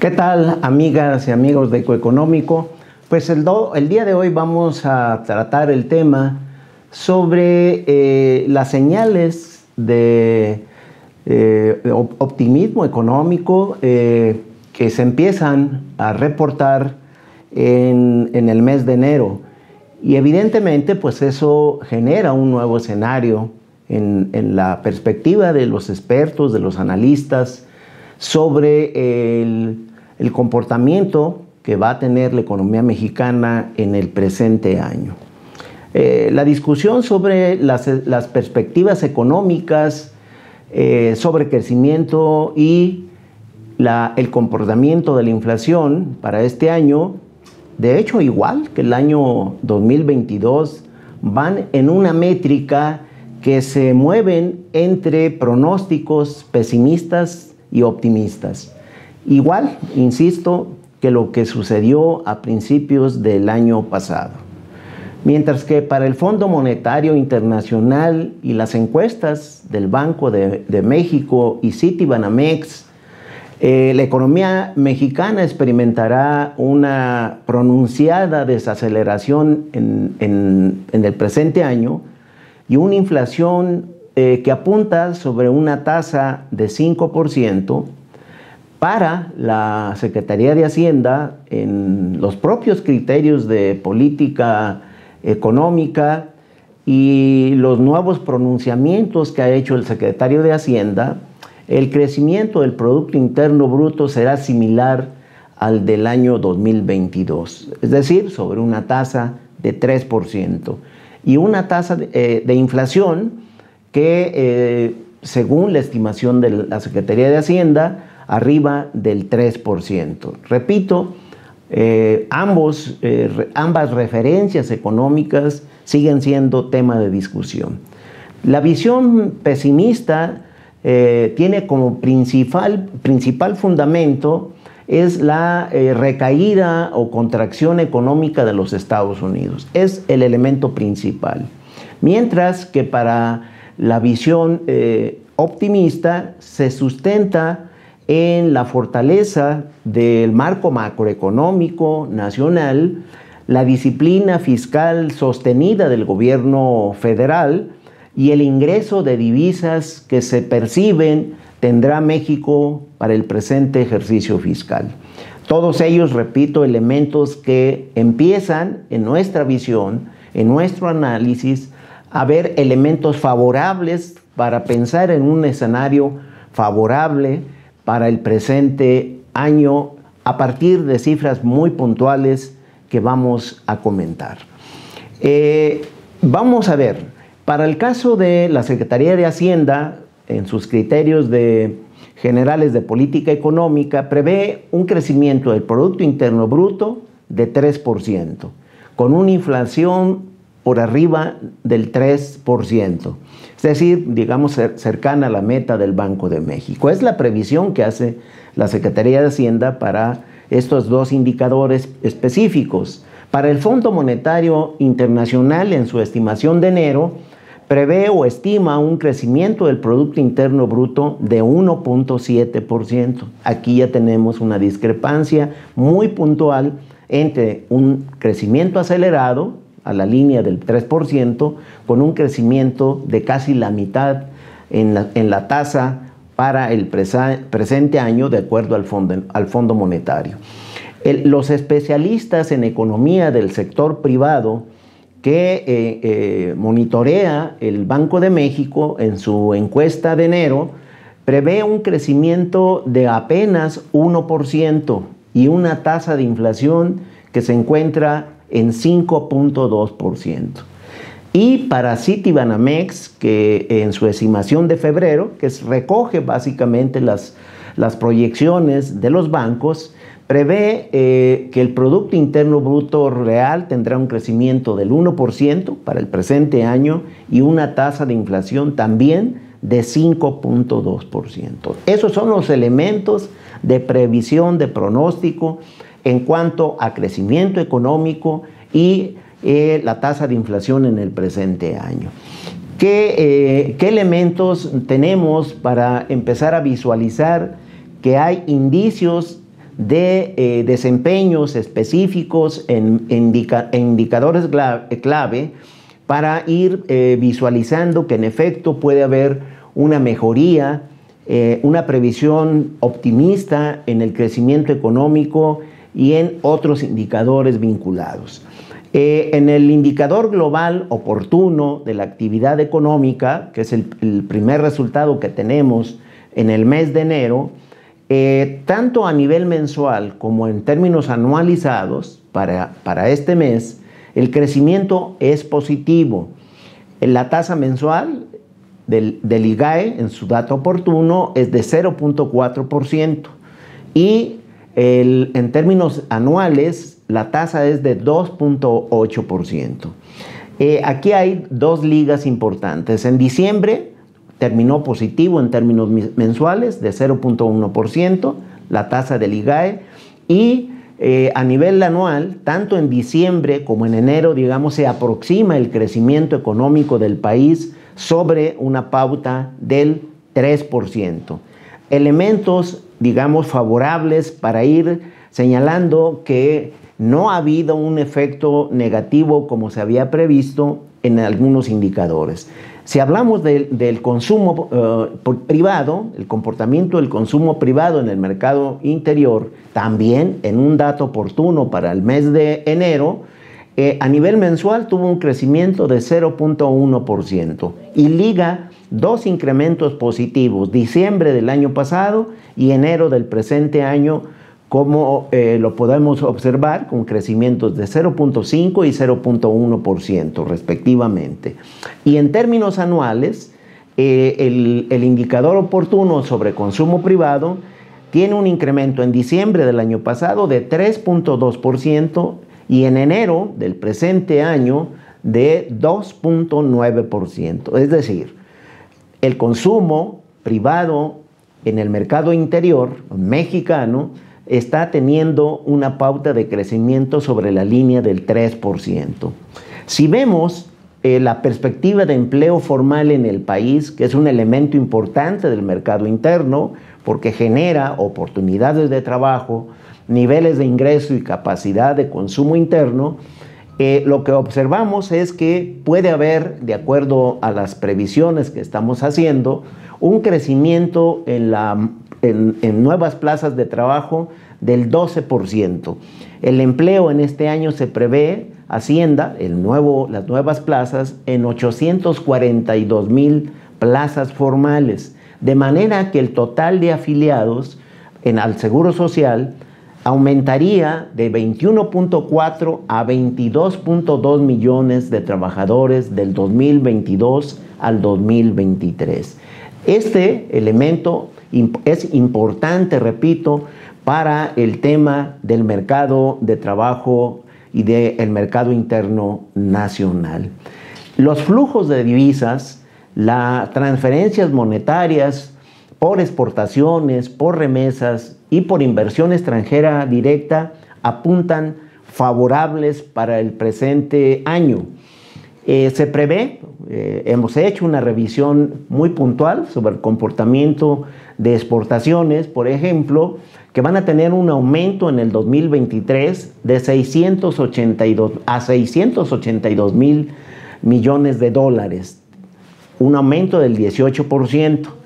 ¿Qué tal, amigas y amigos de Ecoeconómico? Pues el, día de hoy vamos a tratar el tema sobre eh, las señales de eh, optimismo económico eh, que se empiezan a reportar en, el mes de enero. Y evidentemente, pues eso genera un nuevo escenario en, la perspectiva de los expertos, de los analistas, sobre el, comportamiento que va a tener la economía mexicana en el presente año. Eh, la discusión sobre las, perspectivas económicas, eh, sobre crecimiento y el comportamiento de la inflación para este año de hecho, igual que el año 2022, van en una métrica que se mueven entre pronósticos pesimistas y optimistas. Igual, insisto, que lo que sucedió a principios del año pasado. Mientras que para el Fondo Monetario Internacional y las encuestas del Banco de, México y Citibanamex eh, la economía mexicana experimentará una pronunciada desaceleración en, el presente año y una inflación eh, que apunta sobre una tasa de 5% para la Secretaría de Hacienda en los propios criterios de política económica y los nuevos pronunciamientos que ha hecho el secretario de Hacienda el crecimiento del Producto Interno Bruto será similar al del año 2022, es decir, sobre una tasa de 3% y una tasa de, eh, inflación que, eh, según la estimación de la Secretaría de Hacienda, arriba del 3%. Repito, eh, ambos, ambas referencias económicas siguen siendo tema de discusión. La visión pesimista eh, tiene como principal, principal fundamento es la eh, recaída o contracción económica de los Estados Unidos. Es el elemento principal. Mientras que para la visión eh, optimista se sustenta en la fortaleza del marco macroeconómico nacional, la disciplina fiscal sostenida del gobierno federal, y el ingreso de divisas que se perciben tendrá México para el presente ejercicio fiscal. Todos ellos, repito, elementos que empiezan en nuestra visión, en nuestro análisis, a ver elementos favorables para pensar en un escenario favorable para el presente año a partir de cifras muy puntuales que vamos a comentar. Eh, vamos a ver, para el caso de la Secretaría de Hacienda, en sus criterios generales de política económica, prevé un crecimiento del Producto Interno Bruto de 3%, con una inflación por arriba del 3%, es decir, digamos cercana a la meta del Banco de México. Es la previsión que hace la Secretaría de Hacienda para estos dos indicadores específicos. Para el Fondo Monetario Internacional, en su estimación de enero, prevé o estima un crecimiento del Producto Interno Bruto de 1.7%. Aquí ya tenemos una discrepancia muy puntual entre un crecimiento acelerado a la línea del 3% con un crecimiento de casi la mitad en la, tasa para el presente año de acuerdo al Fondo, al fondo Monetario. los especialistas en economía del sector privado que eh, eh, monitorea el Banco de México en su encuesta de enero, prevé un crecimiento de apenas 1% y una tasa de inflación que se encuentra en 5.2%. Y para Citibanamex, que en su estimación de febrero, que recoge básicamente las, las proyecciones de los bancos, prevé eh, que el Producto Interno Bruto Real tendrá un crecimiento del 1% para el presente año y una tasa de inflación también de 5.2%. Esos son los elementos de previsión, de pronóstico en cuanto a crecimiento económico y eh, la tasa de inflación en el presente año. ¿Qué, eh, ¿Qué elementos tenemos para empezar a visualizar que hay indicios de eh, desempeños específicos en, indicadores clave para ir visualizando que en efecto puede haber una mejoría, una previsión optimista en el crecimiento económico y en otros indicadores vinculados. en el indicador global oportuno de la actividad económica, que es el primer resultado que tenemos en el mes de enero, eh, tanto a nivel mensual como en términos anualizados para, para este mes, el crecimiento es positivo. La tasa mensual del, del IGAE en su dato oportuno es de 0.4% y en términos anuales la tasa es de 2.8%. Eh, aquí hay dos ligas importantes. En diciembre terminó positivo en términos mensuales de 0.1%, la tasa del IGAE, y eh, a nivel anual, tanto en diciembre como en enero, digamos, se aproxima el crecimiento económico del país sobre una pauta del 3%. Elementos, digamos, favorables para ir señalando que no ha habido un efecto negativo como se había previsto en algunos indicadores. Si hablamos del consumo eh, privado, el comportamiento del consumo privado en el mercado interior, también en un dato oportuno para el mes de enero, eh, a nivel mensual tuvo un crecimiento de 0.1% y liga dos incrementos positivos, diciembre del año pasado y enero del presente año, como eh, lo podemos observar con crecimientos de 0.5 y 0.1% respectivamente. Y en términos anuales, eh, el, el, indicador oportuno sobre consumo privado tiene un incremento en diciembre del año pasado de 3.2% y en enero del presente año de 2.9%. Es decir, el consumo privado en el mercado interior mexicano está teniendo una pauta de crecimiento sobre la línea del 3%. Si vemos eh, la perspectiva de empleo formal en el país, que es un elemento importante del mercado interno, porque genera oportunidades de trabajo, niveles de ingreso y capacidad de consumo interno, eh, lo que observamos es que puede haber, de acuerdo a las previsiones que estamos haciendo, un crecimiento en la nuevas plazas de trabajo del 12%. El empleo en este año se prevé, Hacienda, el nuevo, las nuevas plazas, en 842 mil plazas formales, de manera que el total de afiliados al Seguro Social aumentaría de 21.4 a 22.2 millones de trabajadores del 2022 al 2023. Este elemento es importante, repito, para el tema del mercado de trabajo y del mercado interno nacional. Los flujos de divisas, las transferencias monetarias por exportaciones, por remesas y por inversión extranjera directa apuntan favorables para el presente año. Eh, se prevé, eh, hemos hecho una revisión muy puntual sobre el comportamiento de exportaciones, por ejemplo, que van a tener un aumento en el 2023 de 682 a 682 mil millones de dólares, un aumento del 18%.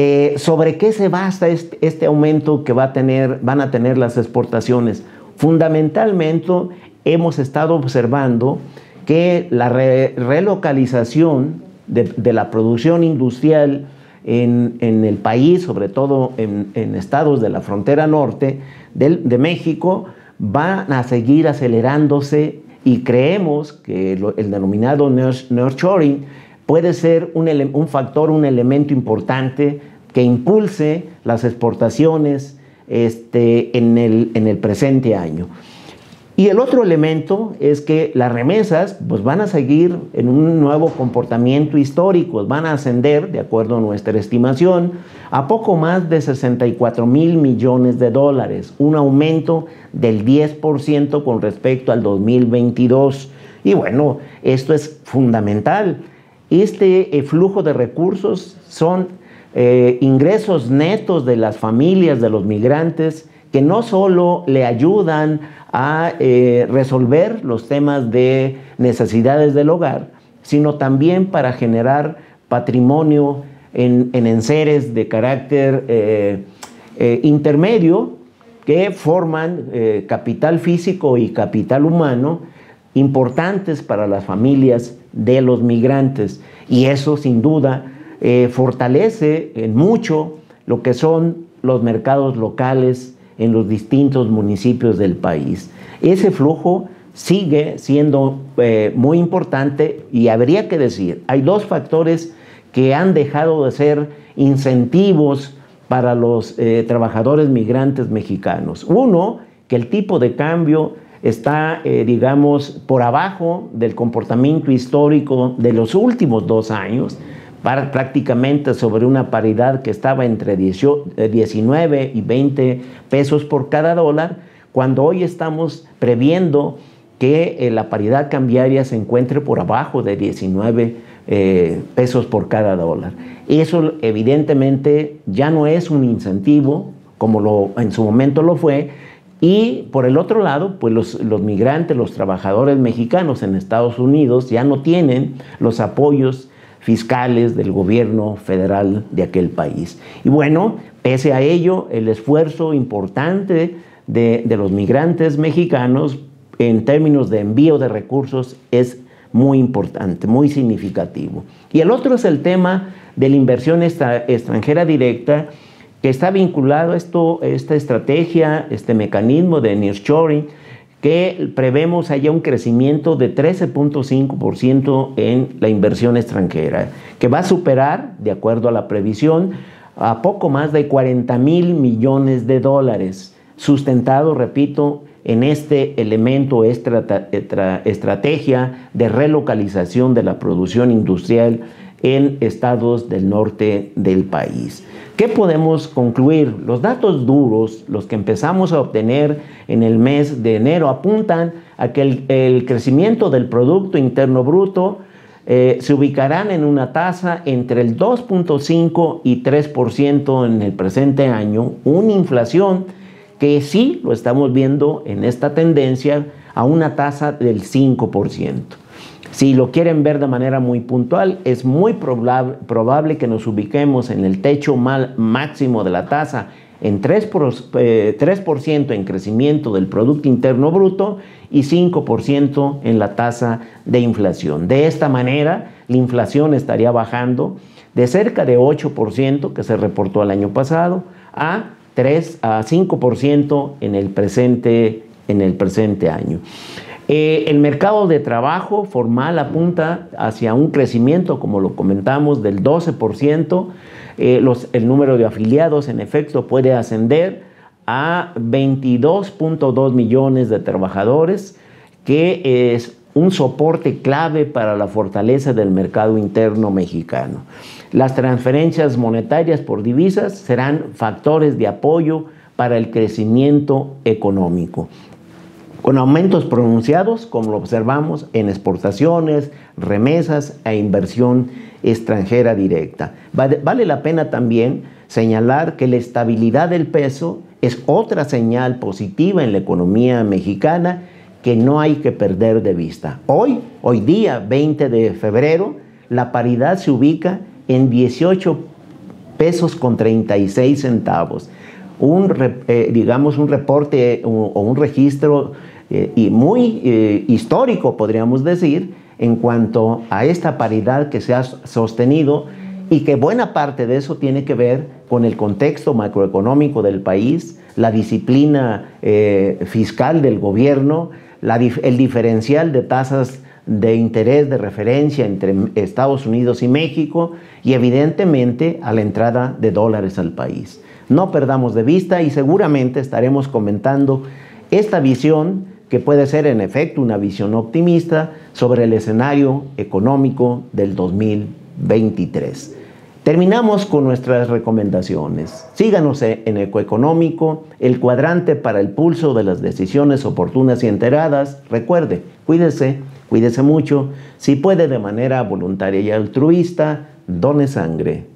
Eh, ¿Sobre qué se basa este, aumento que van a tener las exportaciones? Fundamentalmente hemos estado observando que la relocalización de, la producción industrial en, el país, sobre todo en, estados de la frontera norte de México, van a seguir acelerándose y creemos que el denominado nurturing puede ser un, factor, un elemento importante que impulse las exportaciones este, en, el, en el presente año. Y el otro elemento es que las remesas pues, van a seguir en un nuevo comportamiento histórico, van a ascender, de acuerdo a nuestra estimación, a poco más de 64 mil millones de dólares, un aumento del 10% con respecto al 2022. Y bueno, esto es fundamental. Este eh, flujo de recursos son eh, ingresos netos de las familias de los migrantes que no solo le ayudan a eh, resolver los temas de necesidades del hogar, sino también para generar patrimonio en, enseres de carácter intermedio que forman capital físico y capital humano importantes para las familias de los migrantes. Y eso sin duda fortalece en mucho lo que son los mercados locales en los distintos municipios del país. Ese flujo sigue siendo eh, muy importante y habría que decir, hay dos factores que han dejado de ser incentivos para los eh, trabajadores migrantes mexicanos. Uno, que el tipo de cambio está, eh, digamos, por abajo del comportamiento histórico de los últimos dos años prácticamente sobre una paridad que estaba entre 19 eh, y 20 pesos por cada dólar, cuando hoy estamos previendo que eh, la paridad cambiaria se encuentre por abajo de 19 eh, pesos por cada dólar. Eso evidentemente ya no es un incentivo como lo, en su momento lo fue, y por el otro lado, pues los, los, migrantes, los trabajadores mexicanos en Estados Unidos ya no tienen los apoyos fiscales del gobierno federal de aquel país. Y bueno, pese a ello, el esfuerzo importante de, los migrantes mexicanos en términos de envío de recursos es muy importante, muy significativo. Y el otro es el tema de la inversión extranjera directa, que está vinculado esto, esta estrategia, este mecanismo de nearshoring, que prevemos haya un crecimiento de 13.5% en la inversión extranjera, que va a superar, de acuerdo a la previsión, a poco más de 40 mil millones de dólares, sustentado, repito, en este elemento, estrategia de relocalización de la producción industrial en estados del norte del país. ¿Qué podemos concluir? Los datos duros, los que empezamos a obtener en el mes de enero, apuntan a que el, crecimiento del Producto Interno Bruto eh, se ubicarán en una tasa entre el 2.5 y 3% en el presente año, una inflación que sí lo estamos viendo en esta tendencia a una tasa del 5%. Si lo quieren ver de manera muy puntual, es muy probable, que nos ubiquemos en el techo máximo de la tasa en 3%, eh, en crecimiento del Producto Interno Bruto y 5% en la tasa de inflación. De esta manera, la inflación estaría bajando de cerca de 8% que se reportó el año pasado a 3 a 5% en el presente, en el presente año. Eh, el mercado de trabajo formal apunta hacia un crecimiento, como lo comentamos, del 12%. Eh, el número de afiliados, en efecto, puede ascender a 22.2 millones de trabajadores, que es un soporte clave para la fortaleza del mercado interno mexicano. Las transferencias monetarias por divisas serán factores de apoyo para el crecimiento económico con aumentos pronunciados, como lo observamos en exportaciones, remesas e inversión extranjera directa. Vale la pena también señalar que la estabilidad del peso es otra señal positiva en la economía mexicana que no hay que perder de vista. Hoy, hoy día 20 de febrero, la paridad se ubica en 18 pesos con 36 centavos. Un, eh, digamos, un reporte o un registro eh, y muy eh, histórico, podríamos decir, en cuanto a esta paridad que se ha sostenido y que buena parte de eso tiene que ver con el contexto macroeconómico del país, la disciplina eh, fiscal del gobierno, el diferencial de tasas de interés de referencia entre Estados Unidos y México y evidentemente a la entrada de dólares al país. No perdamos de vista y seguramente estaremos comentando esta visión que puede ser en efecto una visión optimista sobre el escenario económico del 2023. Terminamos con nuestras recomendaciones. Síganos en Ecoeconómico, el cuadrante para el pulso de las decisiones oportunas y enteradas. Recuerde, cuídese, cuídese mucho. Si puede de manera voluntaria y altruista, done sangre.